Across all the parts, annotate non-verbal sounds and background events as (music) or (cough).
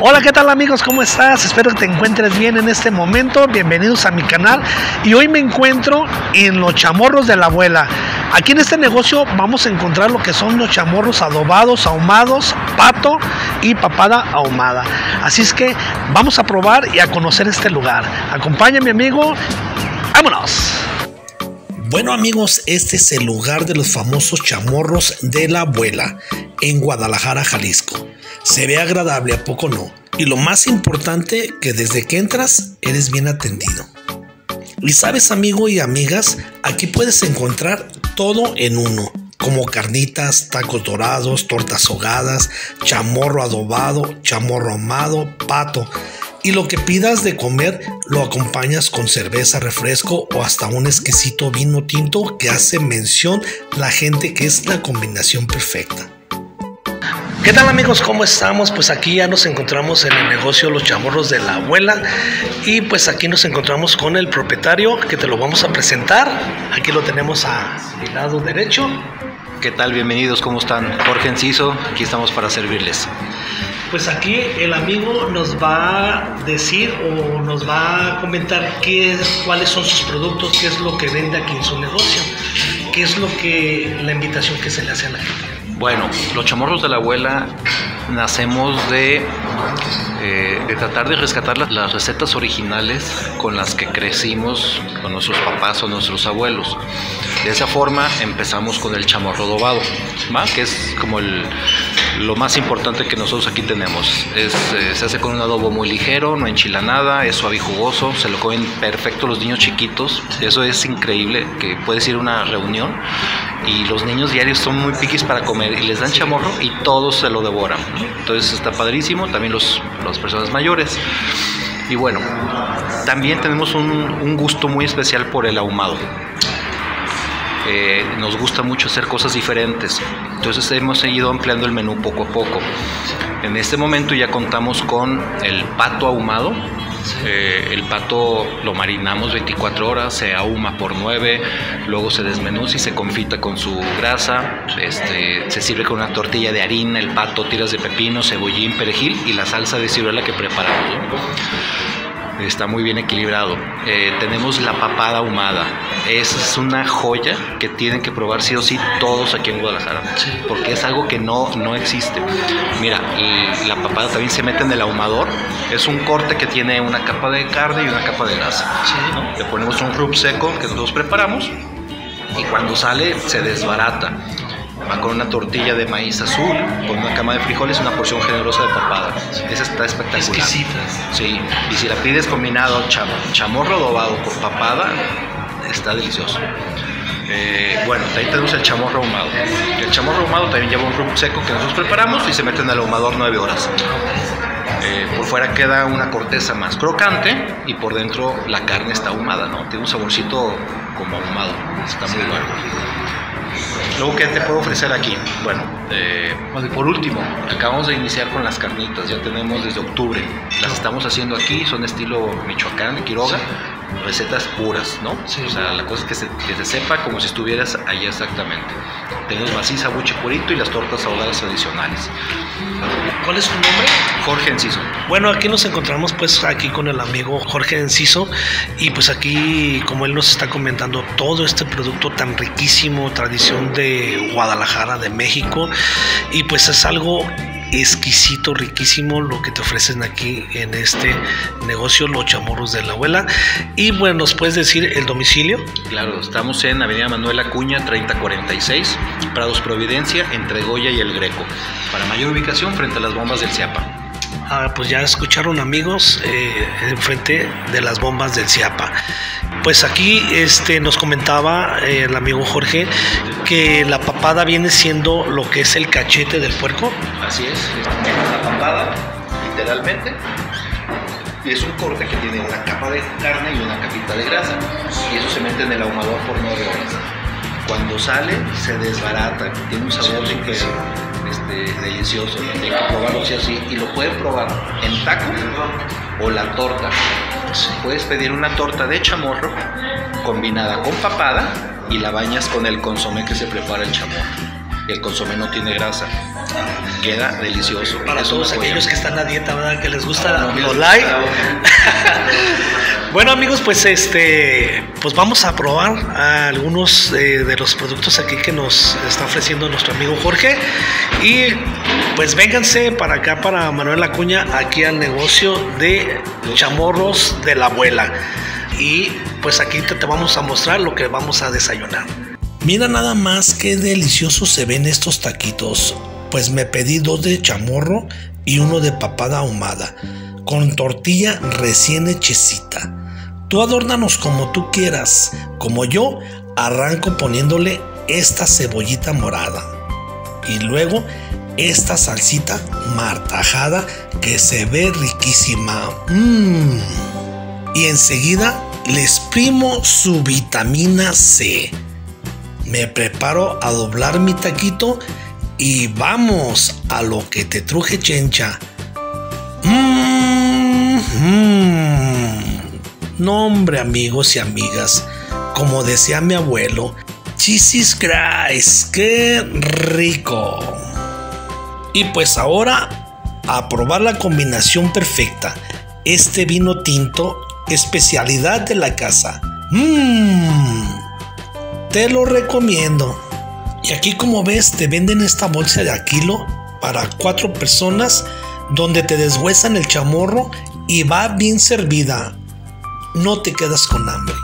Hola, ¿qué tal amigos? ¿Cómo estás? Espero que te encuentres bien en este momento. Bienvenidos a mi canal. Y hoy me encuentro en los chamorros de la abuela. Aquí en este negocio vamos a encontrar lo que son los chamorros adobados, ahumados, pato y papada ahumada. Así es que vamos a probar y a conocer este lugar. Acompáñame amigo. ¡Vámonos! Bueno amigos, este es el lugar de los famosos chamorros de la abuela en Guadalajara, Jalisco. Se ve agradable, ¿a poco no? Y lo más importante, que desde que entras eres bien atendido. Y sabes amigo y amigas, aquí puedes encontrar todo en uno, como carnitas, tacos dorados, tortas ahogadas, chamorro adobado, chamorro ahumado, pato y lo que pidas de comer lo acompañas con cerveza, refresco o hasta un exquisito vino tinto que hace mención la gente que es la combinación perfecta. ¿Qué tal amigos? ¿Cómo estamos? Pues aquí ya nos encontramos en el negocio Los Chamorros de la Abuela y pues aquí nos encontramos con el propietario que te lo vamos a presentar. Aquí lo tenemos a mi lado derecho. ¿Qué tal? Bienvenidos, ¿cómo están? Jorge Enciso, aquí estamos para servirles. Pues aquí el amigo nos va a decir o nos va a comentar qué es, cuáles son sus productos, qué es lo que vende aquí en su negocio, qué es lo que la invitación que se le hace a la gente. Bueno, los chamorros de la abuela nacemos de, eh, de tratar de rescatar las, las, recetas originales con las que crecimos con nuestros papás o nuestros abuelos. De esa forma empezamos con el chamorro adobado, ¿va? que es como el, lo más importante que nosotros aquí tenemos. Es, eh, se hace con un adobo muy ligero, no enchila nada, es suave y jugoso, se lo comen perfecto los niños chiquitos. Eso es increíble, que puedes ir a una reunión y los niños diarios son muy piquis para comer y les dan chamorro y todos se lo devoran. Entonces está padrísimo, también los, las personas mayores. Y bueno, también tenemos un, un gusto muy especial por el ahumado. Eh, nos gusta mucho hacer cosas diferentes. Entonces hemos seguido ampliando el menú poco a poco. En este momento ya contamos con el pato ahumado. Eh, el pato lo marinamos 24 horas, se ahuma por 9, luego se desmenuza y se confita con su grasa. Este, se sirve con una tortilla de harina, el pato, tiras de pepino, cebollín, perejil y la salsa de ciruela que preparamos. Está muy bien equilibrado. Eh, tenemos la papada ahumada. Esa es una joya que tienen que probar sí o sí todos aquí en Guadalajara. Porque es algo que no, no existe. Mira, la papada también se mete en el ahumador. Es un corte que tiene una capa de carne y una capa de grasa. ¿no? Le ponemos un rub seco que nosotros preparamos y cuando sale se desbarata va con una tortilla de maíz azul, con una cama de frijoles y una porción generosa de papada. Esa está espectacular. Exquisita. Sí, y si la pides combinado cham chamorro adobado con papada, está delicioso. Eh, bueno, ahí tenemos el chamorro ahumado. El chamorro ahumado también lleva un rub seco que nosotros preparamos y se mete en el ahumador 9 horas. Eh, por fuera queda una corteza más crocante y por dentro la carne está ahumada, ¿no? Tiene un saborcito como ahumado. Está muy bueno. Luego, ¿qué te puedo ofrecer aquí? Bueno, eh, por último, acabamos de iniciar con las carnitas, ya tenemos desde octubre. Las estamos haciendo aquí, son estilo Michoacán, Quiroga, recetas puras, ¿no? Sí. O sea, la cosa es que se, que se sepa como si estuvieras allá exactamente. Tenemos maciza, buche purito y las tortas ahogadas adicionales. ¿Cuál es tu nombre? Jorge Enciso. Bueno, aquí nos encontramos pues aquí con el amigo Jorge Enciso y pues aquí como él nos está comentando todo este producto tan riquísimo, tradición de Guadalajara, de México y pues es algo exquisito, riquísimo lo que te ofrecen aquí en este negocio, Los Chamorros de la Abuela. Y bueno, ¿nos puedes decir el domicilio? Claro, estamos en Avenida Manuel Acuña 3046, Prados Providencia, entre Goya y El Greco. Para mayor ubicación, frente a las bombas del Ciapa. Ah, pues ya escucharon amigos eh, enfrente de las bombas del Ciapa. Pues aquí este, nos comentaba eh, el amigo Jorge que la papada viene siendo lo que es el cachete del puerco. Así es, la papada, literalmente. Y es un corte que tiene una capa de carne y una capita de grasa. Y eso se mete en el ahumador por nueve horas. Cuando sale, se desbarata, tiene un sabor que este, delicioso. Hay que probarlo así, así. Y lo pueden probar en taco o la torta. Puedes pedir una torta de chamorro combinada con papada y la bañas con el consomé que se prepara el chamorro. el consomé no tiene grasa. Queda delicioso. Para Es todos aquellos que están a dieta, ¿verdad? Que les gusta no, light. (laughs) bueno amigos, pues este, pues vamos a probar algunos eh, de los productos aquí que nos está ofreciendo nuestro amigo Jorge y pues vénganse para acá para Manuel Acuña aquí al negocio de chamorros de la abuela y pues aquí te, te vamos a mostrar lo que vamos a desayunar. Mira nada más qué deliciosos se ven estos taquitos. Pues me pedí dos de chamorro y uno de papada ahumada, con tortilla recién hechecita. Tú adórnanos como tú quieras, como yo arranco poniéndole esta cebollita morada. Y luego esta salsita martajada que se ve riquísima. Mmm. Y enseguida le exprimo su vitamina C. Me preparo a doblar mi taquito y vamos a lo que te truje chencha. Mm, hombre amigos y amigas, como decía mi abuelo, Jesus Christ, qué rico. Y pues ahora a probar la combinación perfecta. Este vino tinto, especialidad de la casa. Mmm. Te lo recomiendo. Y aquí como ves te venden esta bolsa de a kilo para cuatro personas donde te deshuesan el chamorro y va bien servida. No te quedas con hambre.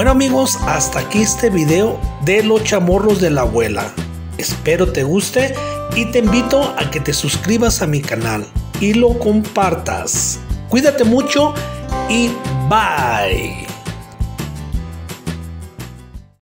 Bueno amigos, hasta aquí este video de los chamorros de la abuela. Espero te guste y te invito a que te suscribas a mi canal y lo compartas. Cuídate mucho y bye.